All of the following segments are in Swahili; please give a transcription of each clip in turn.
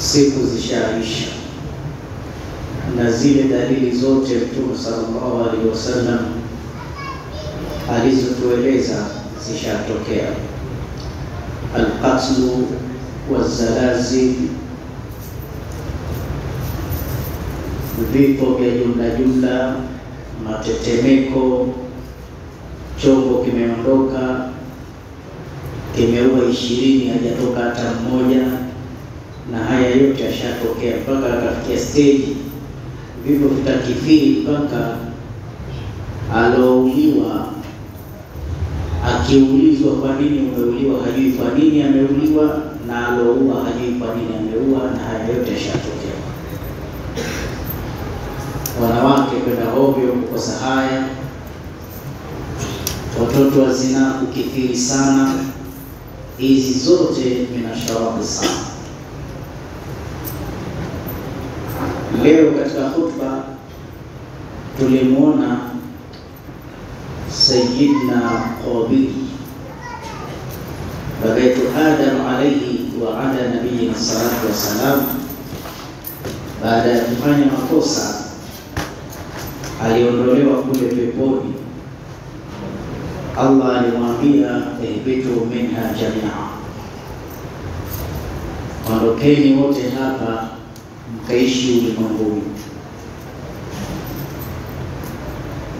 siku zishaisha. Na zile dalili zote Mtume sallallahu alaihi wasallam alizotueleza zishatokea: alqatlu wazalazil, vipo vya jumla jumla, matetemeko, chombo kimeondoka kimeua ishirini, hajatoka hata mmoja, na haya yote yashatokea mpaka akafikia stage vivyo vitakifiri mpaka alouliwa akiulizwa kwa nini umeuliwa, hajui kwa nini ameuliwa, na aloua hajui kwa nini ameua, na haya yote yashatokea. Wanawake kwenda hovyo kukosa haya, watoto wa zinaa kukithiri sana. Hizi zote minasharabi sana. Leo katika khutba tulimwona Sayyidina Qabil bagaitu Adam alayhi wa ala nabiyina salatu wassalam, baada ya kufanya makosa aliondolewa kule peponi. Allah alimwambia ihbitu minha jamia, ondokeni wote hapa mkaishi ulimwenguni.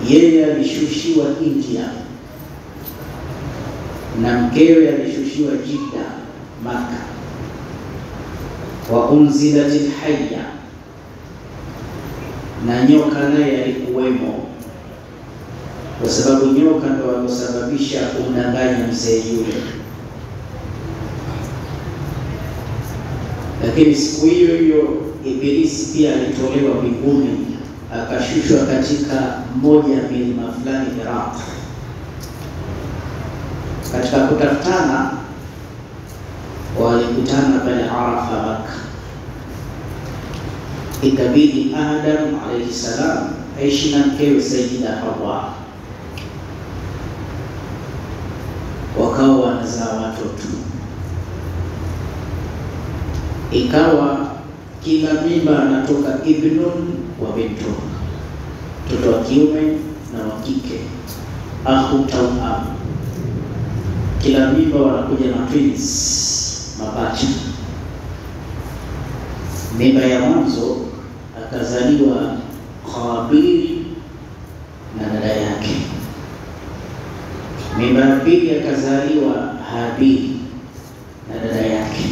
Yeye alishushiwa India na mkewe alishushiwa Jidda Maka, wa unzilatil hayya, na nyoka naye alikuwemo, kwa sababu nyoka ndo alosababisha kumdanganya mzee yule. Lakini siku hiyo hiyo Ibilisi pia alitolewa mbinguni akashushwa katika moja ya milima fulani Iraq. Katika kutafutana, walikutana pale Arafa, Maka. Ikabidi Adam alayhi salam aishi na mkewe Sayyida Hawa, wakawa wanazaa watoto, ikawa kila mimba anatoka ibnun wa bintun, mtoto wa kiume na wa kike, akhu tauam. Kila mimba wanakuja na twins, mapacha. Mimba ya mwanzo akazaliwa Qabil na dada yake. Mimba ya pili akazaliwa Habil na dada yake.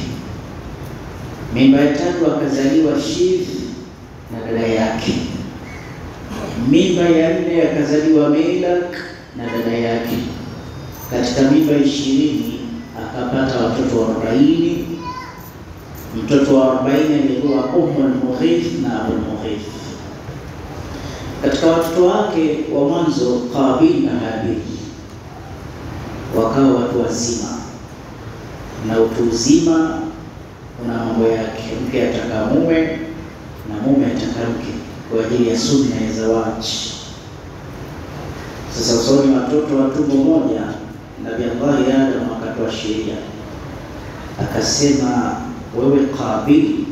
Mimba ya tatu akazaliwa Shiv na dada yake. Mimba ya nne akazaliwa Melak na dada yake. Katika mimba ishirini akapata watoto arobaini. Mtoto wa arobaini alikuwa Ummul Mughith na Abul Mughith. Katika watoto wake wa mwanzo Qabil na Habil wakawa watu wazima, na utu uzima una mambo yake. Mke ataka mume na mume ataka mke kwa ajili ya sunna ya zawaji. Sasa usoni watoto wa tumbo moja, Nabii Allahi Adam akatoa sheria akasema, wewe Kabili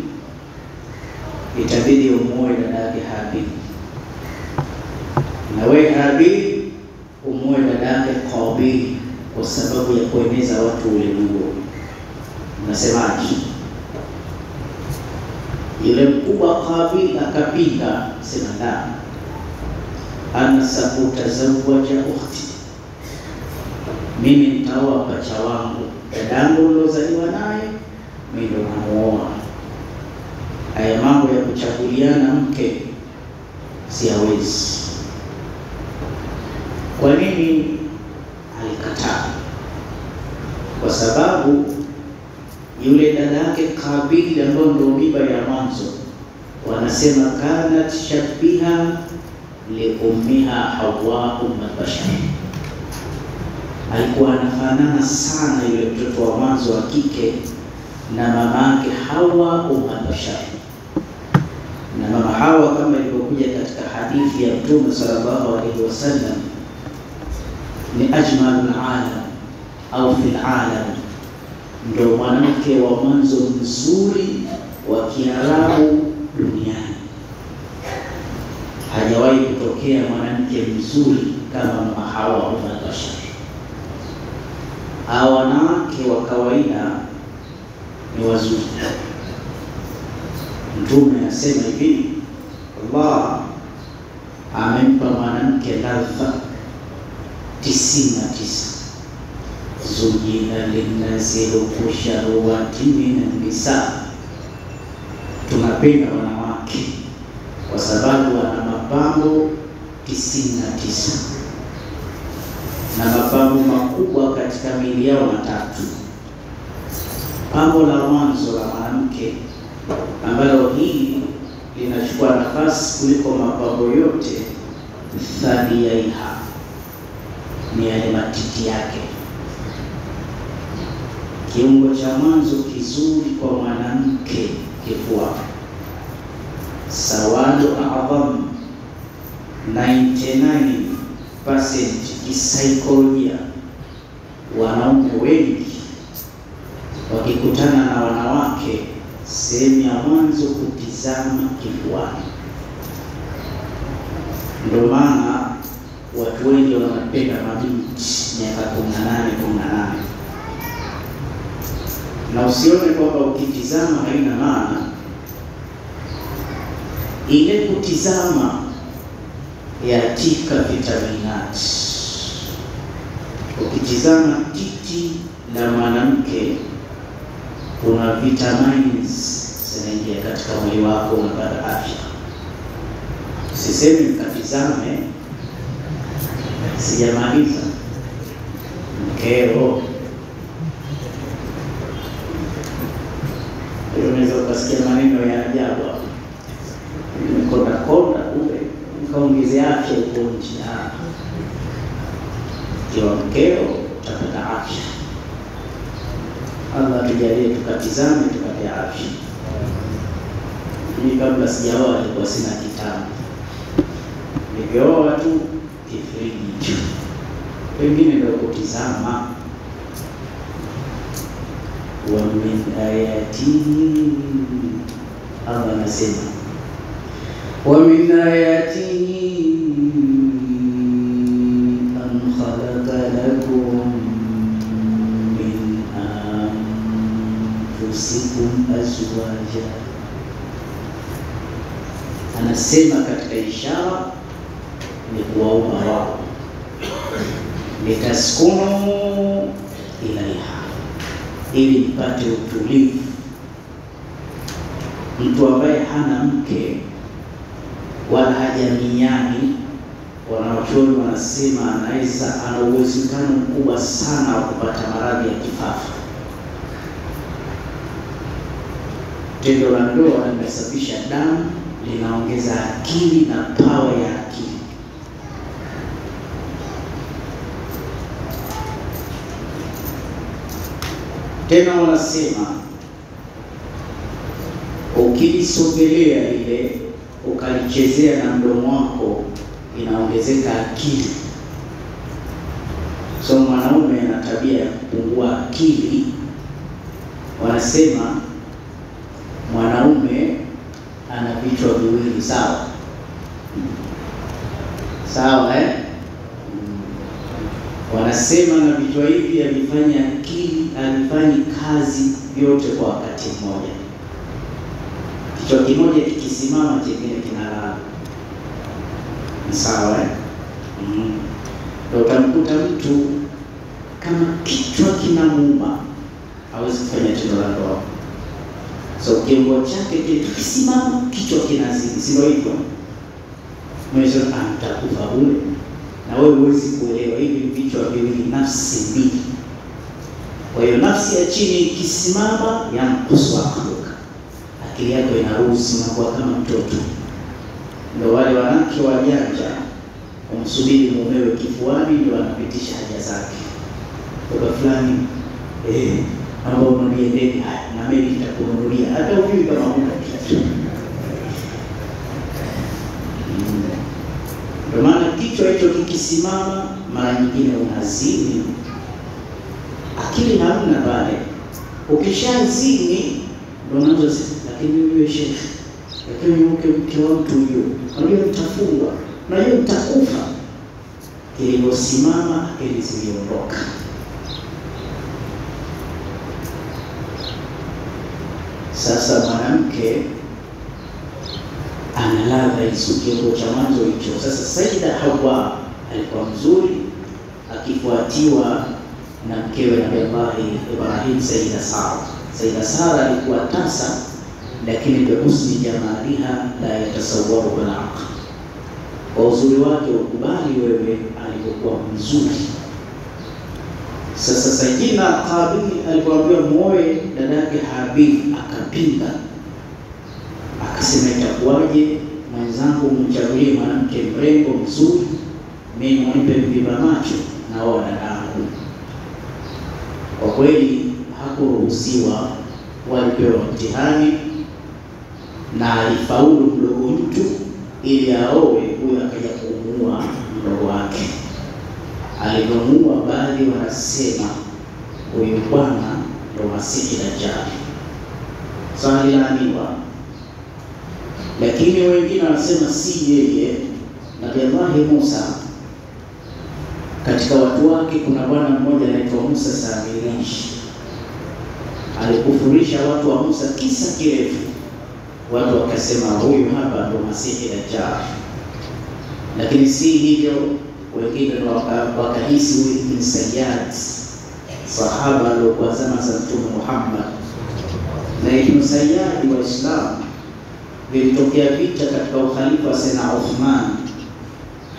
itabidi umuoe dada yake Habili, na wewe Habili umuoe dada yake Kabili kwa sababu ya kueneza watu ulimwengu. Nasemaje? Yule mkubwa Qabil akapinga, sema la, ana sakutazawaja ukhti, mimi nitaoa pacha wangu, dadangu nilozaliwa naye mimi ndo namuoa. Haya mambo ya kuchaguliana mke siyawezi. Kwa nini alikataa? Kwa sababu yule dada yake Kabili ambayo ndio mimba ya mwanzo, wanasema kanat shabiha liummiha Hawa umma bashar, alikuwa anafanana sana yule mtoto wa mwanzo wa kike na mama yake Hawa umma bashar. Na mama Hawa kama ilivyokuja katika hadithi ya Mtume sallallahu alaihi wasallam ni ajmalul alam au fil alam ndo mwanamke wa mwanzo mzuri wa Kiarabu duniani. Hajawahi kutokea mwanamke mzuri kama Mama Hawa al-Bashar. Hawa wanawake wa kawaida ni wazuri. Mtume anasema hivi, Allah amempa mwanamke ladha tisini na tisa zujina linnasi hubu sharuwati minan nisa. Tunapenda wanawake kwa sababu wana mapambo tisini na tisa na mapambo makubwa katika miili yao matatu. Pambo la mwanzo la mwanamke ambalo hili linachukua nafasi kuliko mapambo yote, thadiyaiha, ni yale matiti yake. Kiungo cha mwanzo kizuri kwa mwanamke kifua. Sawadu adham 99% kisaikolojia, wanaume wengi wakikutana na wanawake, sehemu ya mwanzo kutizama kifuani. Ndio maana watu wengi wanapenda mabinti miaka 18 18 na usione kwamba ukitizama haina maana. Ile kutizama yatika vitaminati. Ukitizama titi la mwanamke, kuna vitamins zinaingia katika mwili wako, unapata afya. Sisemi mkatizame, sijamaliza. Mkeo ukasikia maneno ya ajabu hapo, konda konda, kule, nikaongezea afya huko nje. Kiwa mkeo utapata afya. Allah tujalie, tukatizame tupate afya. Mimi kabla sijaoa nilikuwa sina kitabu, nilipooa tu kifriji pengine ndio kutizama wa min ayatihi, Allah anasema wa min ayatihi an khalaqa lakum min anfusikum azwaja, anasema katika ishara ni kuwaumba wao, litaskunu ilaiha ili nipate utulivu. Mtu ambaye hana mke wala hajamiani, wanawachuoni wanasema anaweza, ana uwezekano mkubwa sana wa kupata maradhi ya kifafa. Tendo la ndoa linasafisha damu, linaongeza akili na pawa ya akili. Tena wanasema ukilisogelea ile ukalichezea na mdomo wako inaongezeka akili. So mwanaume ana tabia ya kupungua akili. Wanasema mwanaume ana vichwa viwili, sawa sawa, eh? Wanasema na vichwa hivi havifanyi akili, havifanyi kazi vyote kwa wakati mmoja. Kichwa kimoja kikisimama, kingine kinalala. Ni sawa eh? Mm. Utamkuta mtu kama kichwa kinamuuma, hawezi kufanya tendo la ndoa. So kiungo chake kile kikisimama, kichwa kinazidi, si ndio hivyo? Mwisho atakufa bure na wewe huwezi kuelewa. Hivi vichwa viwili, nafsi mbili. Kwa hiyo nafsi ya chini ikisimama, yankusu akluka, akili yako inaruhusu, unakuwa kama mtoto. Ndio wale wanawake wajanja wamsubiri mumewe kifuani, ndio anapitisha haja zake. Baba fulani, eh, naomba ununulie deni Haya, na mimi nitakununulia, hata ujui kama huna kitu. Ndio maana kichwa hicho kikisimama, mara nyingine unazini, akili hamna pale. Ukishazini ndio sisi lakini yule shekhe, lakini mke mke wa mtu huyo, unajua mtafungwa, unajua mtakufa. Kilivyosimama akili ziliondoka. Sasa mwanamke analaza hizo, kiungo cha mwanzo hicho. Sasa Saida Hawa alikuwa mzuri, akifuatiwa na mkewe Nabii Allahi Ibrahim, Saida Sara. Saida Sara alikuwa tasa, lakini bihusni jamaliha la yatasawwaru bil aql, kwa uzuri wake ukubali wewe alivyokuwa mzuri. Sasa Sayyidina Qabil alipoambiwa muoe dada yake Habil akapinga, akasema itakuwaje mwenzangu mchagulie mwanamke mrembo mzuri, mimi nimpe mvimba macho naoa dada. Kwa kweli hakuruhusiwa, walipewa mtihani na alifaulu mdogo mtu ili aowe, huyo akaja kumuua mdogo wake. Alivyomuua, baadhi wanasema huyu bwana ndo Masihi Dajjal, sana linaaniwa, Lakini wengine wanasema si yeye. Nabii Allahi Musa katika watu wake kuna bwana mmoja anaitwa Musa Samirishi, alikufurisha watu wa Musa kisa kirefu. Watu wakasema huyu hapa ndo Masihi Dajjal, lakini si hivyo. Wengine wakahisi huyu Ibn Sayyad, sahaba aliokuwa zama za Mtume Muhammad. Na Ibn Sayyad Waislamu vilitokea vita katika ukhalifa wa Sayyidina Uthman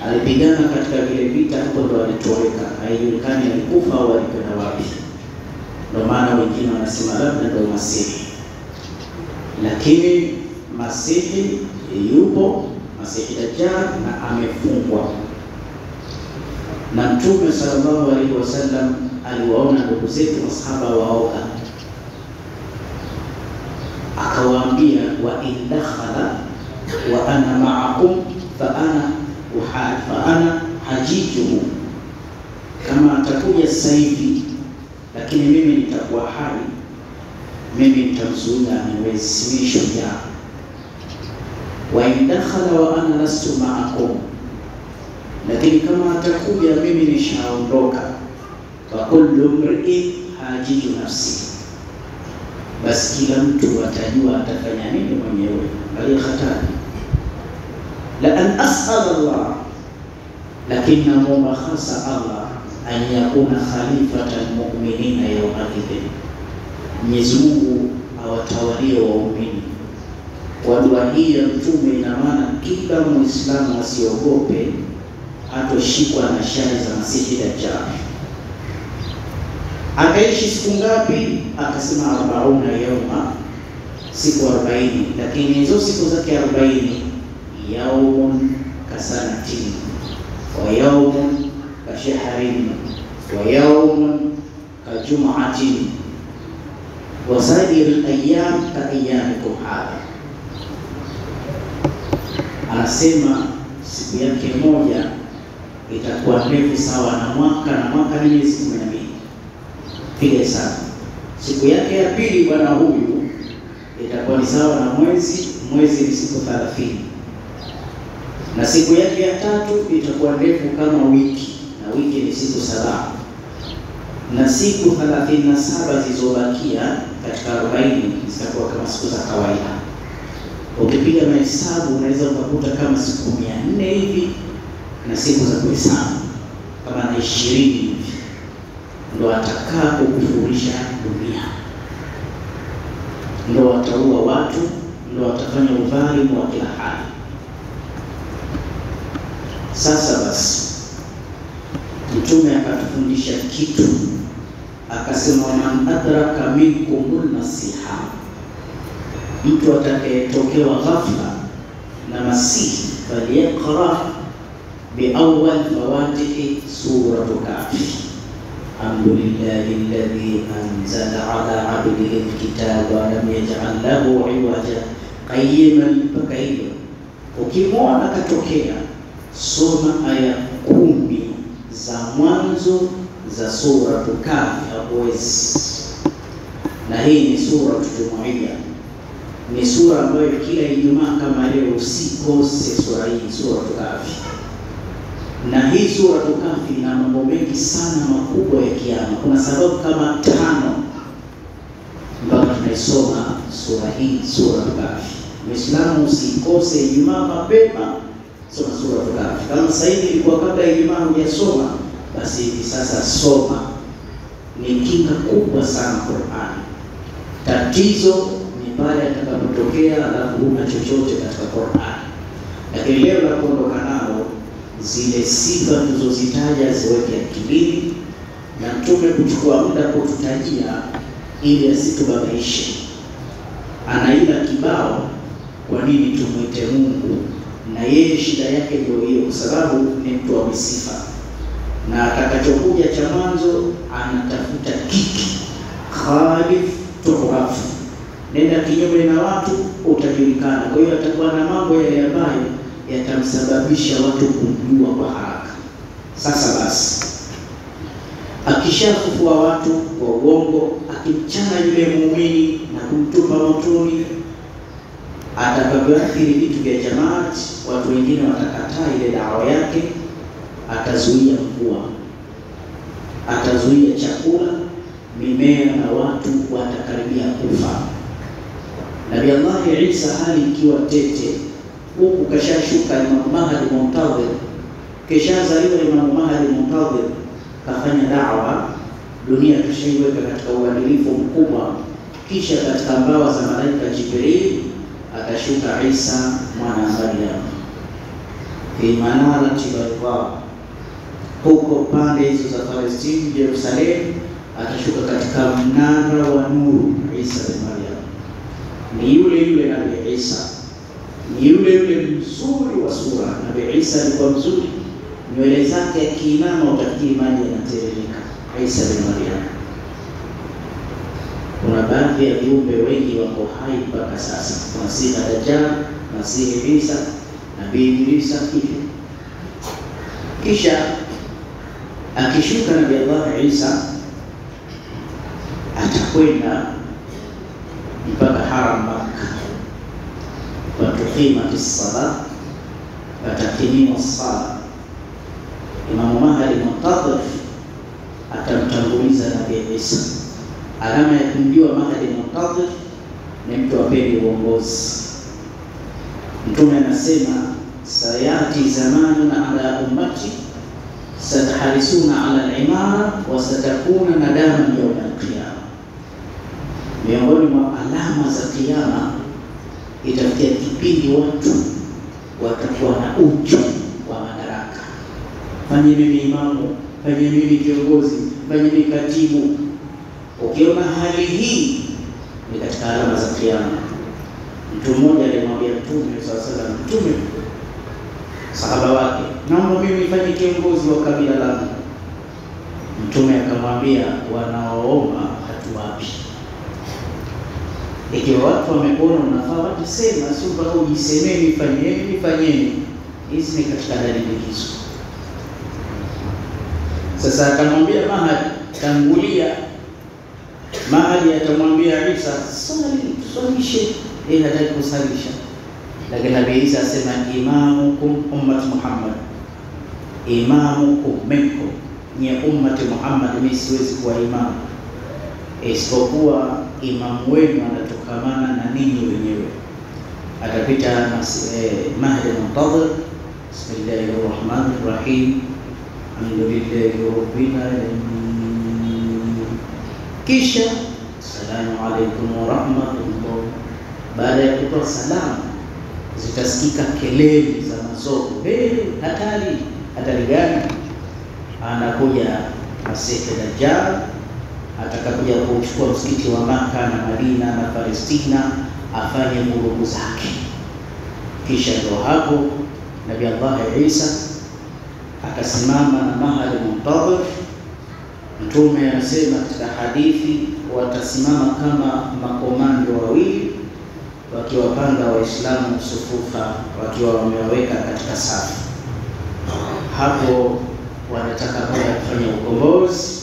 alipigana katika vile vita, hapo ndo alitoweka, haijulikani alikufa au alikwenda wapi. Ndio maana wengine wanasema labda ndo Masihi, lakini Masihi yupo, Masihi Dajjal na amefungwa. Na Mtume sallallahu alaihi wasallam aliwaona ndugu zetu masahaba waoga, akawaambia wa in dakhala wa ana ma'akum fa ana fa ana hajijuhu, kama atakuja sasa hivi lakini mimi nitakuwa hai, mimi nitamzuia aniwezi, waindakhala. Wa wa ana lastu ma'akum, lakini kama atakuja mimi nishaondoka, fa kullu hajiju nafsi, basi kila mtu atajua atafanya nini mwenyewe. Bali hatari la an as'al Allah, lakini namwomba hasa Allah an yakuna khalifata almu'minina yawma idhin, Mwenyezi Mungu awatawalie waumini. Kwa dua hii ya Mtume, ina maana kila Muislamu asiogope atoshikwa na za Masihi. Akaishi siku ngapi? Akasema arbauna yauma, siku arobaini, lakini hizo siku zake arobaini yaumun kasanatin wa yaumun kashahrin wa yaumun kajumatin wa sairi ayyam ka ayyamikum hadha. Anasema siku yake moja itakuwa ndefu sawa na mwaka, na mwaka ni miezi kumi na mbili. Siku yake ya pili bwana huyu itakuwa ni sawa na mwezi, mwezi ni siku thelathini na siku yake ya tatu itakuwa ndefu kama wiki, na wiki ni siku saba, na siku thelathini na saba zilizobakia katika arobaini zitakuwa kama siku za kawaida. Ukipiga mahesabu unaweza ukakuta kama siku mia nne hivi na siku za kuhesabu kama na ishirini hivi, ndo atakaa kukufurisha dunia, ndo wataua watu, ndo watafanya udhalimu wa kila hali. Sasa basi, Mtume akatufundisha kitu, akasema man adraka minkumul nasiha, mtu atakayetokewa ghafla na masihi falyaqra biawal fawatihi suratu Kahfi, alhamdulillahi alladhi anzala ala abdihi alkitaba wa lam yaj'al lahu iwaja qayyiman, mpaka hivyo. Ukimwona katokea soma aya kumi za mwanzo za suratu Kahfi hauwezi, na hii ni suratu Jumuiya. ni sura ambayo kila Ijumaa kama leo usikose sura hii, sura Kahfi. Na hii sura Kahfi ina mambo mengi sana makubwa ya kiama. Kuna sababu kama tano mpaka tunaisoma sura hii, sura Kahfi. Muislamu usikose Ijumaa mapema, soma sura fulani. Kama sasa hivi ilikuwa kabla ya Ijumaa hujasoma, basi hivi sasa soma. Ni kinga kubwa sana Qur'ani. Tatizo ni pale atakapotokea alafu huna chochote katika Qur'ani. Lakini leo nakuondoka kuondoka nalo, zile sifa tulizozitaja ziweke akilini, na Mtume kuchukua muda kututajia ili asitubabaishe. Anaila kibao, kwa nini tumwite Mungu? Na yeye shida yake ndio hiyo, kwa sababu ni mtu wa misifa, na atakachokuja cha mwanzo anatafuta kiki khalif tuhrafu, nenda kinyume na watu utajulikana. Kwa hiyo atakuwa na mambo yale ambayo yatamsababisha watu kumjua kwa haraka. Sasa basi akishafufua watu kwa uongo, akimchana yule muumini na kumtupa motoni, atakavyoathiri vitu vya jamaat, watu wengine watakataa ile dawa yake, atazuia mvua, atazuia chakula, mimea na watu watakaribia kufa. Nabii Allah Isa hali ikiwa tete, huku kashashuka Imamu Mahdi Muntadhir, kishazaliwa Imamu Mahdi Muntadhir kafanya dawa dunia, kishaiweka katika uadilifu mkubwa. Kisha katika mbawa za malaika Jibril atashuka Isa mwana wa Maryam fi manarati bayda, huko pande hizo za Palestini, Yerusalemu, atashuka katika mnara wa nuru. Isa bin Maryam ni yule yule Nabii Isa, ni yule yule mzuri wa sura. Nabii Isa alikuwa mzuri nywele zake akiinama utafikiri maji yanateremka. Isa bin Maryam. Kuna baadhi ya viumbe wengi wako hai mpaka sasa. Masihi Dajjal, Masihi Isa, Nabii Isa hivyo. Kisha akishuka Nabii Allah Isa atakwenda mpaka haram Makka, watuqimati sala, watakimiwa sala Imamu Mahdi Muntadhir atamtanguliza Nabii Isa. Alama ya kumjua Mahdi Muntadhir ni mtu apendi uongozi. Mtume anasema sayati zamanun ala ummati satahrisuna ala al-imara wa satakuna nadaman yawm al-qiyama. Miongoni mwa alama za kiyama, itafikia kipindi watu watakuwa na uchu wa madaraka Fanye mimi imamu, fanye mimi kiongozi, fanye mimi katibu. Ukiona hali hii ni katika alama za kiama. Mtu mmoja alimwambia Mtume saa salam, Mtume sahaba wake, naomba mimi nifanye kiongozi wa kabila langu. Mtume akamwambia, wanaoomba hatuwapi. Ikiwa watu wamekuona unafaa watasema, sio mpaka ujisemeni, fanyeni, nifanyeni. Hizi ni katika dalili hizo. Sasa akamwambia Mahdi, tangulia. Mahdi atamwambia Isa, swali swalishe, Yeye hataki kusalisha, lakini Nabii Isa asema imamukum ummat Muhammad, imamukum minkum, nye ummati Muhammad, mimi siwezi kuwa imamu isipokuwa imamu wenu anatokamana na ninyi wenyewe. Atapita eh, Mahdi Muntadhir. Bismillahi rahmani rahim Alhamdulillahi rabbil alamin. Kisha assalamu alaikum warahmatullah. Baada ya kutoa salamu, zitasikika kelele za mazogo. Hey, hatari! Hatari gani? Anakuja Masihi Dajjal, atakakuja kuchukua msikiti wa Maka na Madina na Palestina, afanye vurugu zake. Kisha ndio hapo Nabii Allah Isa akasimama na mahali Muntadhir. Mtume anasema katika hadithi, watasimama kama makomando wawili wakiwapanga Waislamu sufufa, wakiwa wamewaweka katika safu. Hapo wanataka kwenda kufanya ukombozi,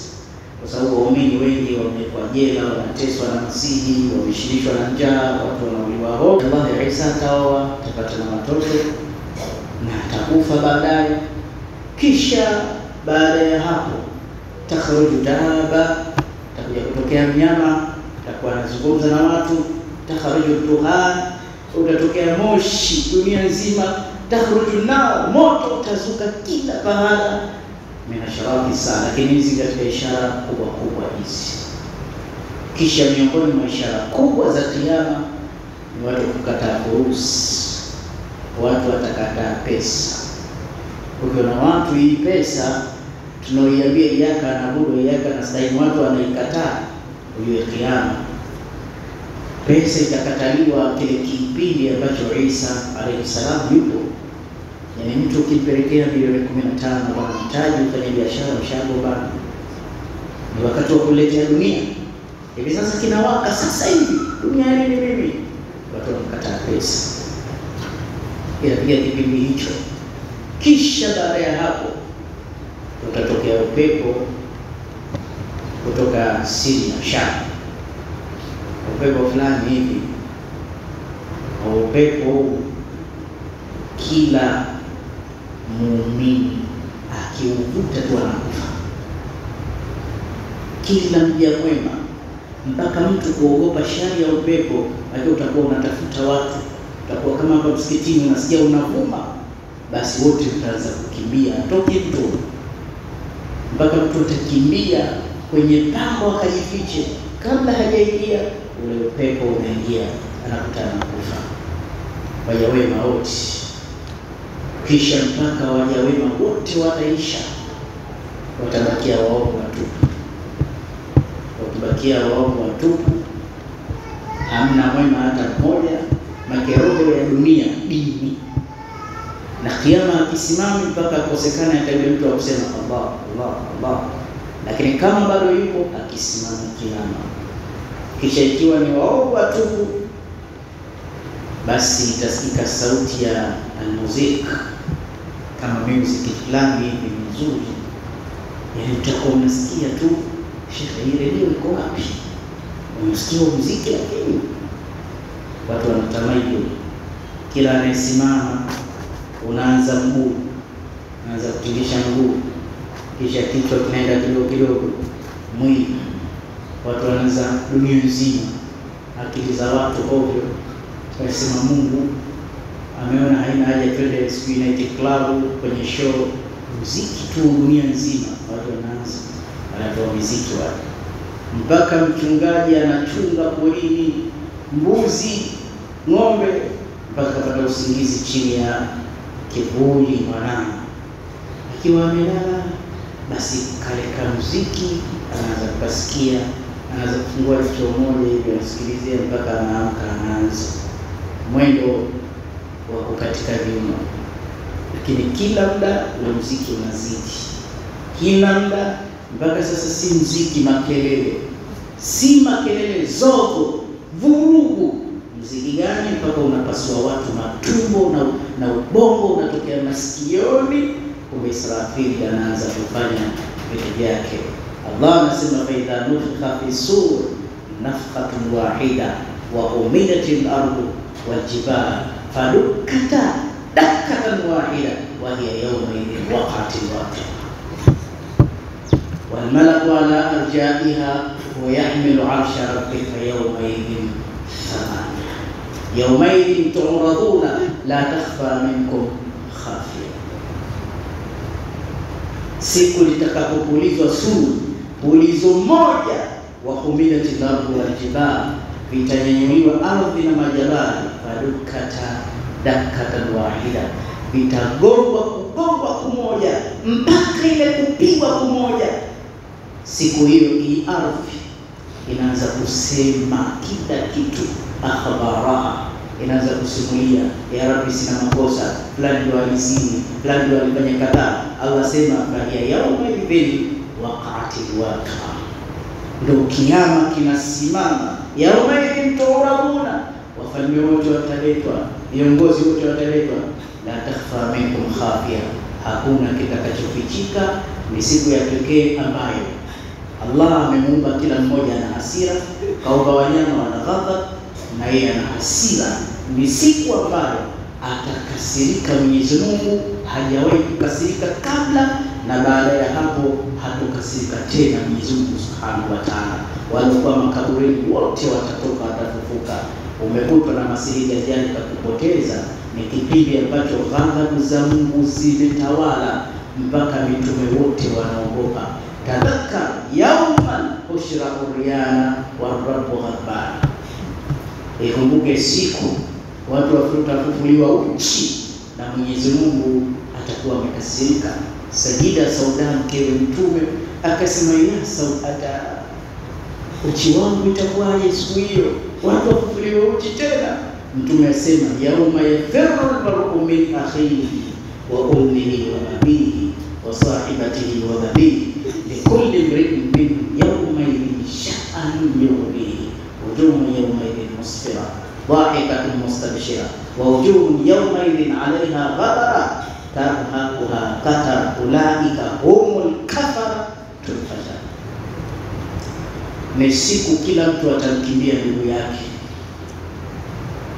kwa sababu waumini wengi wamekuwa jela, wanateswa na masihi, wameshirishwa na njaa, watu wanauliwa ho. Allah Isa ataoa, atapata na watoto na atakufa baadaye. Kisha baada ya hapo takhruju daba, takuja kutokea mnyama, takuwa anazungumza na watu. Takhruju duhan, utatokea moshi dunia nzima. Takhruju nao, moto utazuka kila pahala Minasharati saa, lakini hizi katika ishara kubwa kubwa hizi. Kisha miongoni mwa ishara kubwa za Kiyama ni watu kukataa furusi, watu watakataa pesa. Ukiona watu hii pesa tunaoiambia iyaka naabudu iyaka nastahini, watu wanaikataa, ujue kiama pesa itakataliwa kile kipindi ambacho Isa alayhi salam yupo. Yani mtu ukimpelekea milioni kumi na tano kwa mtaji ufanye biashara ushagombana, ni wakati wa kuletea dunia. Hivi sasa kinawaka sasa hivi duniani ni mimi, watu wanakataa pesa, inapiga kipindi hicho. Kisha baada ya hapo utatokea upepo kutoka Syria Sham, upepo fulani hivi, upepo kila muumini akiuvuta tu anakufa, kila mja mwema, mpaka mtu kuogopa shari ya upepo. Lakini utakuwa unatafuta watu, utakuwa kama hapa msikitini unasikia unavuma, basi wote utaanza kukimbia, atoke mtu, mpaka mtu atakimbia kwenye pango akajifiche, kabla hajaingia ule upepo unaingia, anakutana na kufa. Waja wema wote kisha mpaka waja wema wote wataisha, watabakia waovu watupu. Wakibakia waovu watupu, hamna mwema hata mmoja. Makeroho ya dunia dini na Kiyama akisimami mpaka akosekana, ataile mtu wa kusema Allah Allah Allah, lakini kama bado yupo akisimama Kiyama, kisha ikiwa ni waovu watubu, basi itasikika sauti ya almuzik. Kama music fulani hivi nzuri, yaani utakuwa unasikia tu, shekhe, hii redio iko wapi? Unasikia muziki, lakini watu wanatamani kila anayesimama unaanza mguu, unaanza kutingisha mguu, kisha kichwa kinaenda kidogo kidogo, mwili, watu wanaanza dunia nzima, akili za watu ovyo, wanasema Mungu ameona haina haja twende sijui United Club kwenye show, muziki tu dunia nzima, watu wanaanza. Wanatoa muziki wa mpaka mchungaji anachunga porini. Mbuzi, ng'ombe, mpaka pata usingizi chini ya kivuli mwanangu. akiwa amelala, basi kaleka muziki anaanza kukasikia, anaanza kufungua jicho moja hivi anasikilizia mpaka anaamka, anaanza mwendo wa kukatika viuno, lakini kila muda ule mziki unazidi, kila muda mpaka sasa si mziki makelele, si makelele, zogo, vurugu. Mziki gani? Mpaka unapasua watu matumbo na, na ubongo unatokea masikioni. Kumbe Israfili anaanza kufanya vitu vyake. Allah anasema faidha nufikha fi sur nafkhatun wahida wa umidatil ardu waljibal fadukata dakatan wahida wa hiya yawmaidhin waqatil waqia walmalaku ala arjaiha wa yahmilu arsha rabbika yawmaidhin thamania yawmaidhin turaduna la takhfa minkum khafia, siku litakapopulizwa sumu pulizo moja, wa humilatil ardu waljibal vitanyanyuliwa ardhi na majabali, fadukata dakatan wahida, vitagongwa kugongwa kumoja mpaka ile kupigwa kumoja. Siku hiyo hii ardhi inaanza kusema kila kitu, akhbaraha, inaanza kusimulia, ya Rabbi, sina makosa fulani, ndo alizini fulani, ndo alifanya kadhaa. Allah sema fahiya yauma idhin waqatil waqa, ndo kiama kinasimama yaumaidhin turaduna, wafalme wote wataletwa, viongozi wote wataletwa. La takhfa minkum khafia, hakuna kitakachofichika. Ni siku ya pekee ambayo Allah amemuumba kila mmoja na hasira, kaumba wanyama wana ghadhab, na yeye ana hasira. Ni siku ambayo atakasirika Mwenyezi Mungu, hajawahi kukasirika kabla na baada ya hapo hatokasirika tena Mwenyezi Mungu Subhanahu wa Ta'ala. Waliokuwa makaburini wote watatoka, watafufuka. Umekutwa na masihi jajali kakupoteza, ni kipindi ambacho ghadhabu za Mungu zimetawala mpaka mitume wote wanaogopa. Tadhakkar yauman ushrau wa warabu ghadbana, ikumbuke siku watu watafufuliwa uchi na Mwenyezi Mungu atakuwa amekasirika. Sajida Sauda mkewe Mtume akasema, ya Sauda, uchi wangu itakuwaje siku hiyo, watu wafufuliwa uchi tena? Mtume asema, yauma yafirru almar'u min akhihi wa ummihi wa abihi wa sahibatihi wa dhabihi likulli imri'in minhum yawmaidhin sha'anun yughnihi wujuhun yawmaidhin musfira dhahikatun mustabshira wa wujuhun yawmaidhin 'alayha ghadara tarhaquha qatar ulaika humul kafara tulfajr. Ni siku kila mtu atamkimbia ndugu yake,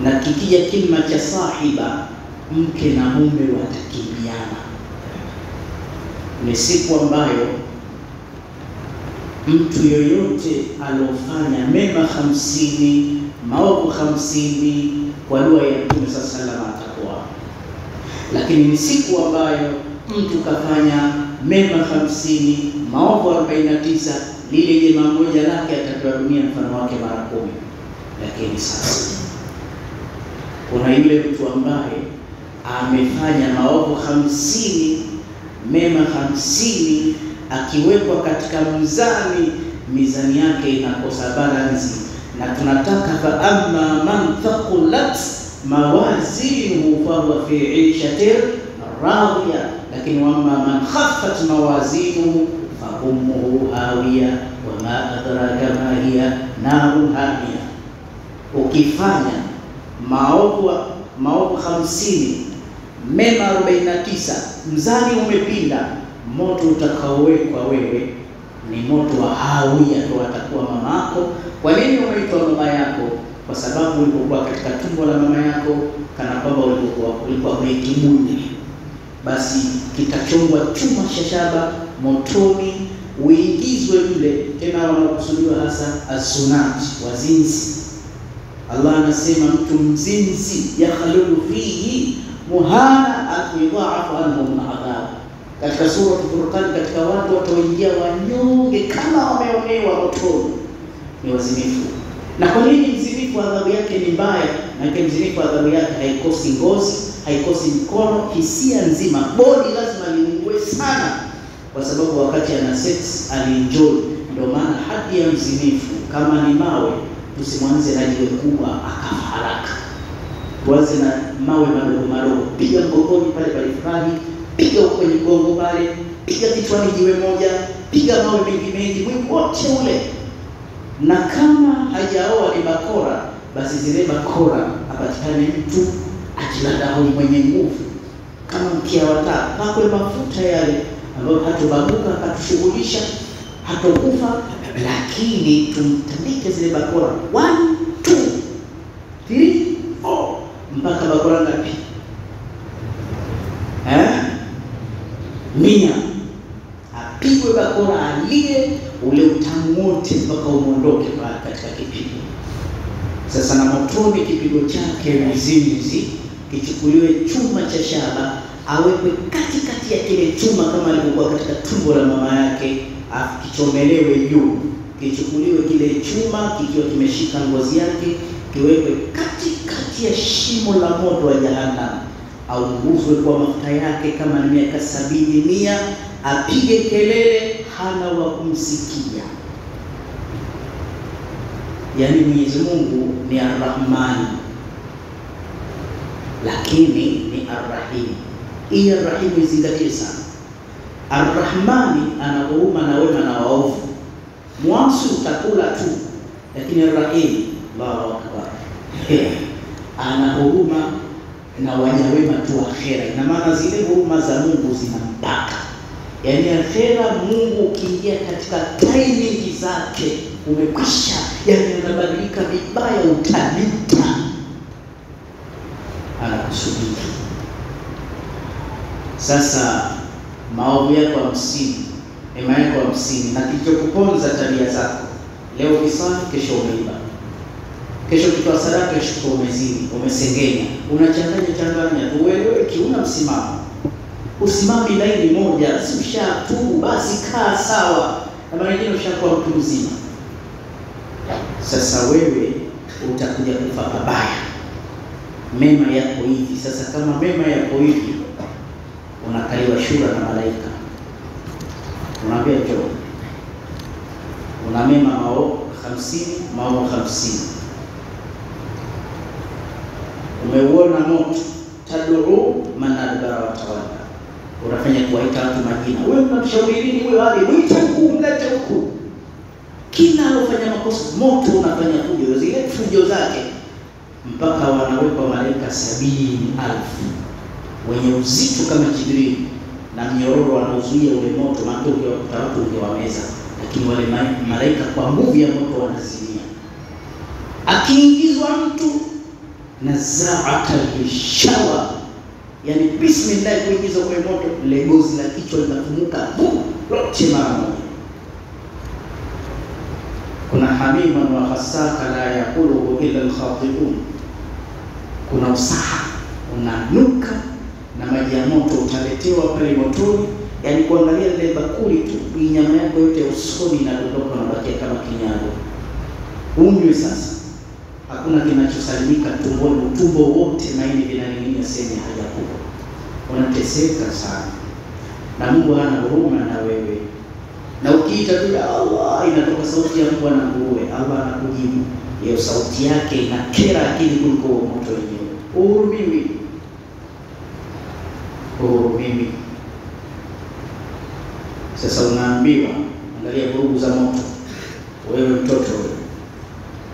na kikija kilima cha sahiba, mke na mume watakimbiana. Ni siku ambayo mtu yoyote aliofanya mema hamsini maovu hamsini kwa dua ya Mtume saa salama atakuwa lakini ni siku ambayo mtu kafanya mema hamsini maovu arobaini na tisa lile jema moja lake atapewa dunia mfano wake mara kumi. Lakini sasa kuna yule mtu ambaye amefanya maovu hamsini mema hamsini, akiwekwa katika mzani, mizani yake inakosa balansi, na tunataka fa amma man thaqulat mawazinuhu fahuwa fi ishatin radhiya, lakini wama man khaffat mawazinuhu fa ummuhu hawiya wama adraka ma hiya narun hamiya. Ukifanya maovu maovu hamsini mema 49 mzani umepinda, moto utakaowekwa wewe ni moto wa hawia, ambao atakuwa mama yako. Kwa nini umeitwa mama yako? Kwa sababu ulipokuwa katika tumbo la mama yako, kana kwamba ulipokuwa ulikuwa umeitibuni, basi kitachongwa chuma cha shaba motoni, uingizwe yule. Tena wanakusudiwa hasa asunati, wazinzi. Allah anasema mtu mzinzi, yakhlulu fihi muhana akidhaafu anhu katika sura Furqan, katika watu wataoingia wanyonge kama wameonewa motoni, ni wazinifu. Na kwa nini mzinifu adhabu yake ni mbaya? Maanake mzinifu adhabu yake haikosi ngozi, haikosi mkono, hisia nzima, bodi lazima liungue sana, kwa sababu wakati ana sex alienjoy. Ndio maana hadi ya mzinifu kama ni mawe, tusimwanze na jiwe kubwa akafa haraka, tuanze na mawe madogo madogo, piga mgongoni pale palifurahi, piga kwenye mgongo pale, piga kichwani jiwe moja, piga mawe mengi mengi, mwili wote ule. Na kama hajaoa ni bakora, basi zile bakora apatikane mtu ajiladao mwenye nguvu. Kama mkia wa taa, pakwe mafuta yale ambayo hatobabuka akatushughulisha, hatokufa, lakini tumtandike zile bakora. One two three four. Mpaka bakora ngapi? Eh, mia apigwe bakora alie ule utamu wote mpaka umondoke katika kipigo. Sasa na motoni, kipigo chake mzimzi kichukuliwe chuma cha shaba, awekwe katikati ya kile chuma kama alivyokuwa katika tumbo la mama yake, kichomelewe juu, kichukuliwe kile chuma kikiwa kimeshika ngozi yake, kiwekwe katikati ya shimo la moto wa Jahannam, aunguzwe kwa mafuta yake kama ni miaka sabini mia, apige kelele hana wa kumsikia. Yaani Mwenyezi Mungu ni Arrahmani, lakini ni Arrahim. Hii Arrahimu izingatie sana. Arrahmani ana huruma na wema na waovu, mwasi utakula tu, lakini Arrahim, Allahu akbar, ana huruma na waja wema tu akhera. Ina maana zile huruma za Mungu zina mpaka Yaani akhera, Mungu ukiingia katika timing zake umekwisha, yaani anabadilika vibaya, utalita, anakusubiri. Sasa maovu yako hamsini, mema yako hamsini, na kilichokuponza tabia zako. Leo ukisali, kesho umeiba, kesho kutoa sadaka, kesho umezini, umesengenya, unachanganya changanya tu, ueleweki, una msimamo. Usimami laini moja, si ushatubu basi, kaa sawa, na mara nyingine ushakuwa mtu mzima. Sasa wewe utakuja kufa pabaya. Mema yako hivi. Sasa, kama mema yako hivi, unakaliwa shura na malaika, unaambia njoo, una mema mao hamsini mao hamsini, umeuona moto, tad'u man adbara watawalla unafanya kuwaita watu majina, wewe unamshauri nini huyo ali? mwite huku, mlete huku. Kila alofanya makosa moto unafanya fujo, zile fujo zake mpaka wanawekwa malaika sabini alfu wenye uzito kama Jibril na mnyororo wanaozuia ule moto, maana ukiwakuta watu ungewameza, lakini wale malaika kwa nguvu ya moto wanazimia. Akiingizwa mtu na zaata lishawa Yaani bismillah kuingiza kwenye moto, legozi la kichwa linafumuka lote mara moja. Kuna hamiman wa hasaka la yakuluhu illa alkhatiun, kuna usaha unanuka na maji ya moto utaletewa pale motoni. Yaani kuangalia lile bakuli tu, nyama yako yote ya usoni inadondoka, unabakia kama kinyago. Unywe sasa, hakuna kinachosalimika tumboni, utumbo wote maini vinaning'inia sehemu ya haja kubwa, unateseka sana, na Mungu hana huruma na wewe. Na ukiita tu Allah, inatoka sauti ya mbwa na nguruwe, Allah anakujibu. Hiyo sauti yake inakera akili kuliko moto wenyewe. Uhuru mimi, uhuru mimi. Sasa unaambiwa, angalia vurugu za moto. Wewe mtoto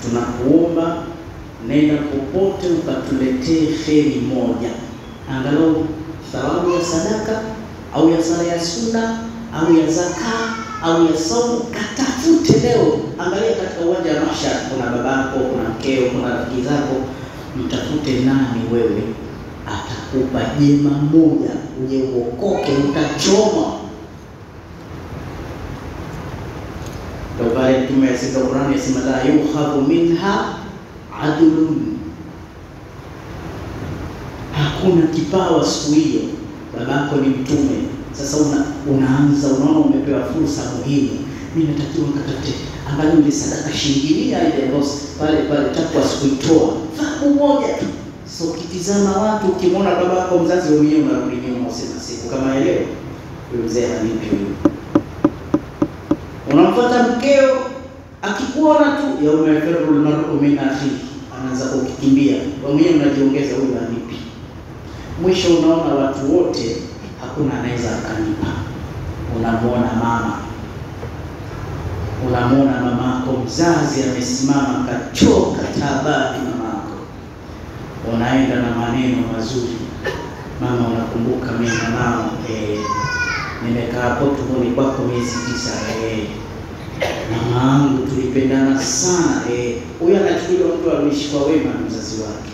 tunakuomba nenda popote ukatuletee heri moja, angalau thawabu ya sadaka au ya sala ya sunna au ya zaka au ya somo. Katafute leo, angalia katika uwanja wa Mahshar, kuna babako, kuna mkeo, kuna rafiki zako, mtafute nani wewe? Atakupa jema moja, uje uokoke, utachoma. Ndio pale Mtume asika Qur'ani asema la yukhadhu minha adlun, hakuna kipawa siku hiyo. Babako ni mtume, sasa una, unaanza unaona umepewa fursa muhimu, mimi natakiwa nikatafute ambayo ile sadaka shilingi mia ile boss. Pale pale takwa sikuitoa fahamu moja tu. So ukitizama watu, ukimwona babako mzazi mwenyewe unarudi nyuma, usema siku kama leo huyu mzee hanipi huyu. Unamfuata mkeo akikuona tu yauma yafiru lmaru min akhihi, anaanza kukimbia, wewe mwenyewe unajiongeza, huyu anipi. Mwisho unaona watu wote hakuna anaweza akanipa. Unamwona mama, unamwona mamako mzazi amesimama kachoka, taabani mamako, unaenda na maneno mazuri, mama, unakumbuka mimi na mama eh, nimekaa hapo tumboni kwako miezi tisa eh mama yangu tulipendana sana eh. Huyu anachukuliwa mtu aliishi kwa wema na mzazi wake.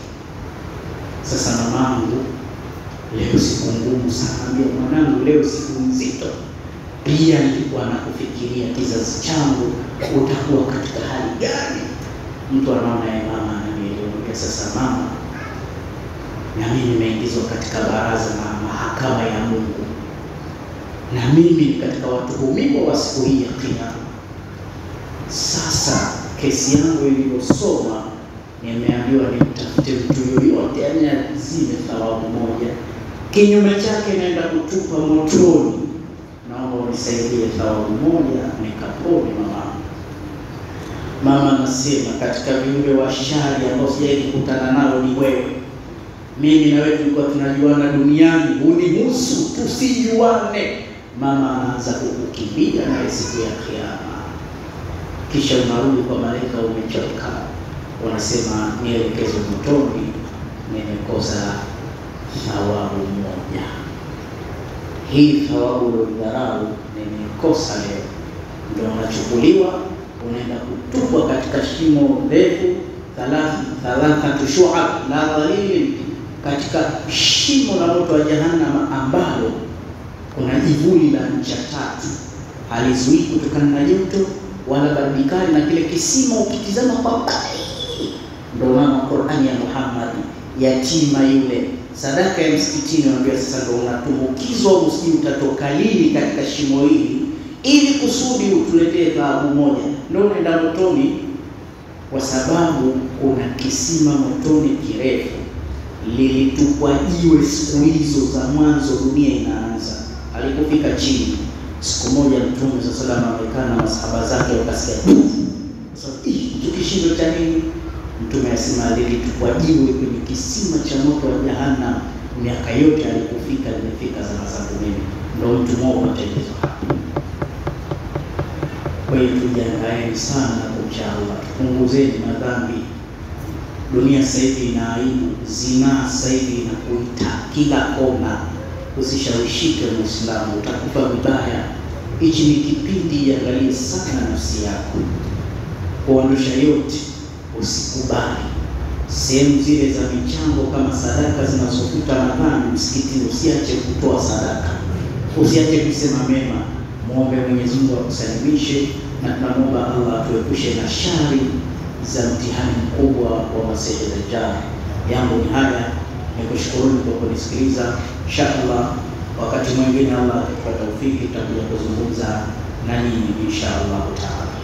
Sasa mamangu leo siku ngumu sana, ambia mwanangu, leo siku nzito. Pia nilikuwa nakufikiria kizazi changu utakuwa katika hali gani. Mtu anaona ye mama ananielewea. Sasa mama, na mimi nimeingizwa katika baraza na mahakama ya Mungu, na mimi katika watuhumiwa wa siku hii ya Kiyama. Sasa kesi yangu iliyosoma nimeambiwa nimtafute mtu yoyote, yaani azime thawabu moja, kinyume chake naenda kutupa motoni. Naomba unisaidie thawabu moja nikapone mama. Mama anasema katika viumbe wa shari ambao sijawahi kukutana nao ni wewe. Mimi na wewe tulikuwa tunajuana duniani, unihusu tusijuane. Mama anaanza kukukimbia naye siku ya Kiyama kisha unarudi kwa malaika umechoka, unasema nielekezwe motoni, nimekosa thawabu moja. hii thawabu ulioidharau nimekosa leo, ndio unachukuliwa unaenda kutupwa katika shimo refu thalathatu shu'ab la dhalilin, katika shimo la moto wa jahannam ambalo kuna jivuli la ncha tatu, halizuii kutokana na joto wala na kile kisima ukitizama kwa mbali, ndio maana Qur'ani ya Muhammad, yatima yule sadaka ya msikitini, unaambia sasa ndio unatumbukizwa, usiji utatoka lini katika shimo hili, ili kusudi utuletee dhahabu moja, ndio unaenda motoni, kwa sababu kuna kisima motoni kirefu lilitupwa jiwe siku hizo za mwanzo dunia inaanza. Alipofika chini siku moja, Mtume sa salam amekaa na masahaba zake, wakasikia hicho kishindo cha nini? Mtume asema lilitupwa jiwe kwenye kisima cha moto wa Jahannam, miaka yote alikufika limefika sana zangu mimi, ndo mtu mmoja atendezwa. Kwa hiyo tujiangaeni sana na kumcha Allah, tupunguzeni madhambi. Dunia sasa hivi ina aibu, zinaa sasa hivi inakuita kila kona. Usishawishike Muislamu, utakufa vibaya. Hichi ni kipindi, iangalie sana nafsi yako, kuondosha yote, usikubali sehemu zile za michango kama sadaka zinazofuta madhambi msikitini, usiache kutoa sadaka, usiache kusema mema. Muombe Mwenyezi Mungu akusalimishe, na tunamwomba Allah atuepushe na shari za mtihani mkubwa wa Masihi Dajjal. Yangu ni haya, nikushukuruni kwa kunisikiliza. Inshallah wakati mwingine Allah akipata taufiki, tutakuja kuzungumza na nyinyi inshallah taala.